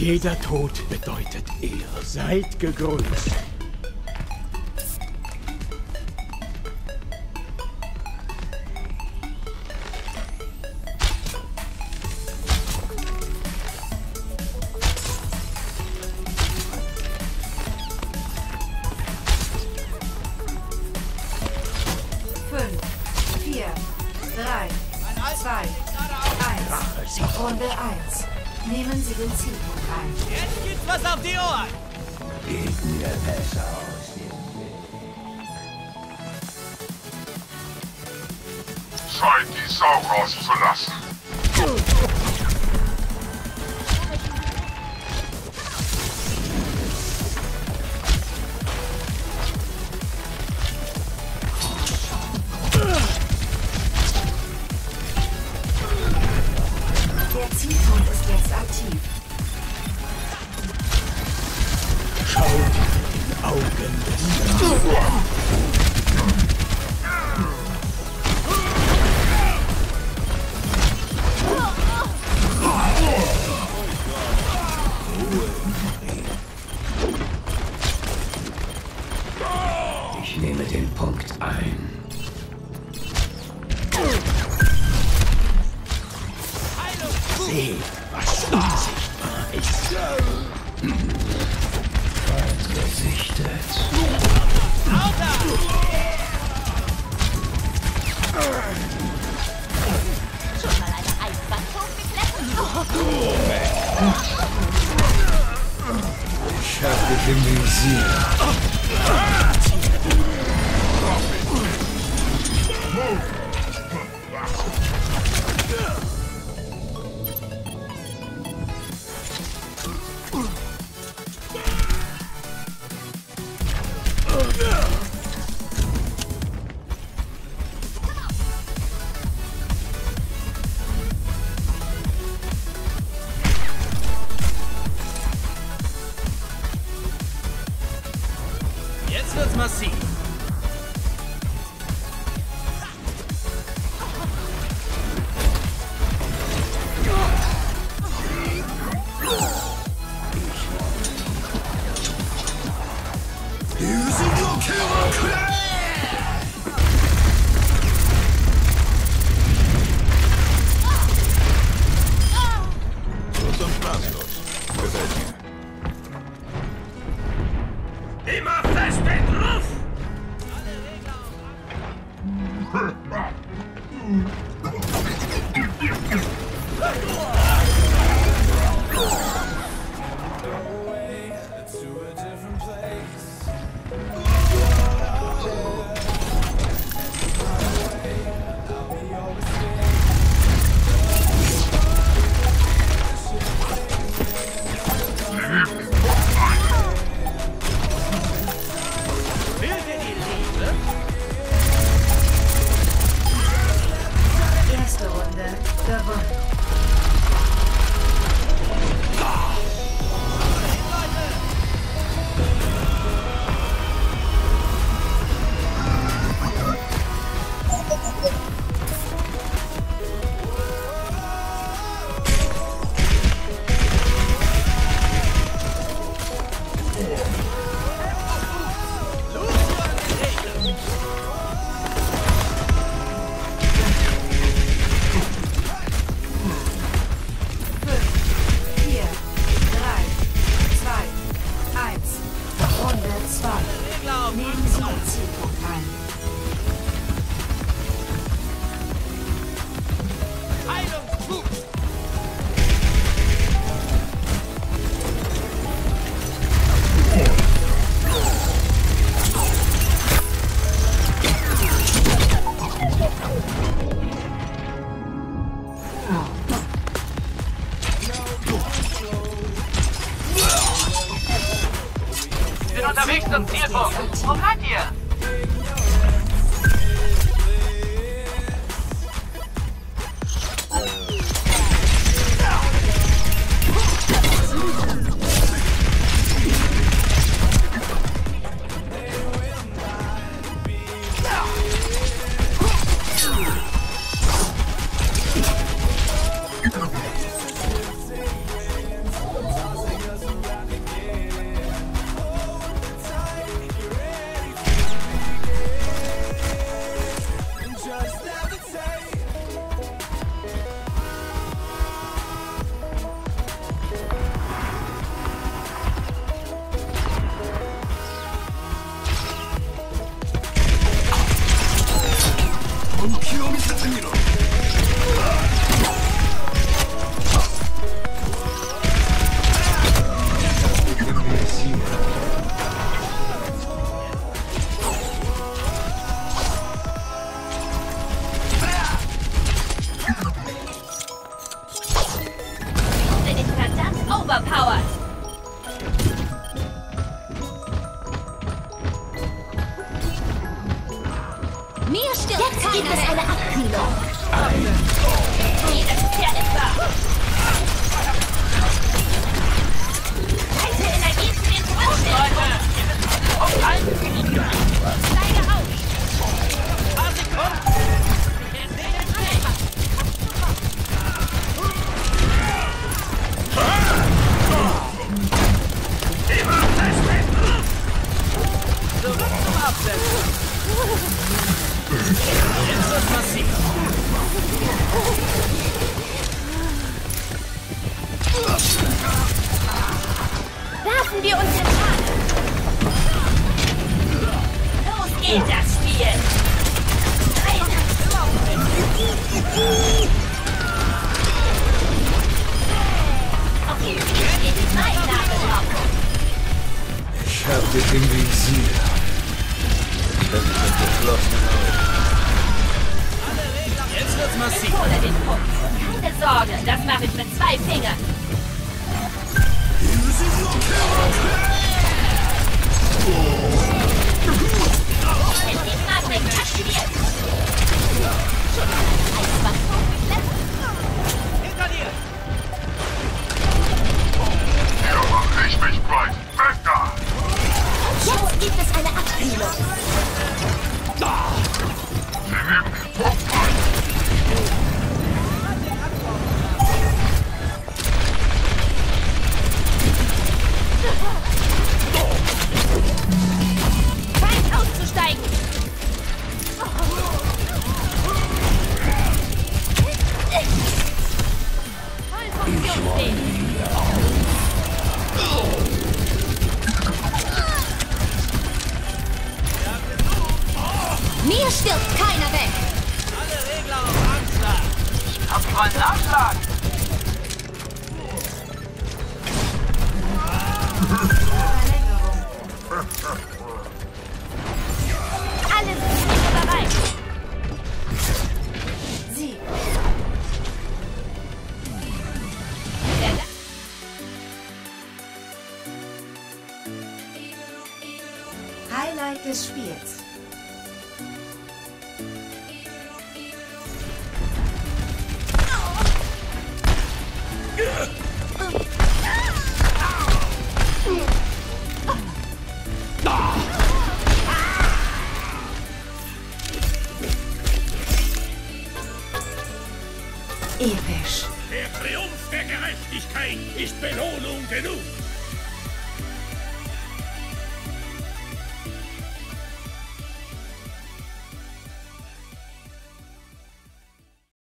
Jeder Tod bedeutet Ehre. Seid gegrüßt. Fünf, vier, drei, zwei, eins. Runde eins. Nehmen Sie den Zielpunkt ein. Jetzt gibt's was auf die Ohren! Geht mir besser aus dem Zeit, die Sau rauszulassen. Ich nehme den Punkt ein. Wo seid ihr? Mir stirbt Jetzt gibt es eine Abkühlung. Jedes Pferd ist wahr. Leite Energie zu den Zurückstellungen. Steige auf. Paar Werfen wir uns Schaden. Los geht das Spiel. Okay, geht mein Name drauf. Ich habe dich Visier. Jetzt massiv. Hole den Punkt. Keine Sorge, das mache ich mit zwei Fingern. Energiemagnet aktiviert. Eiswachturm geklettert. Hinter dir. Mir stirbt keiner weg. Alle Regler auf Anschlag. Alle Episch. Der Triumph der Gerechtigkeit ist Belohnung genug.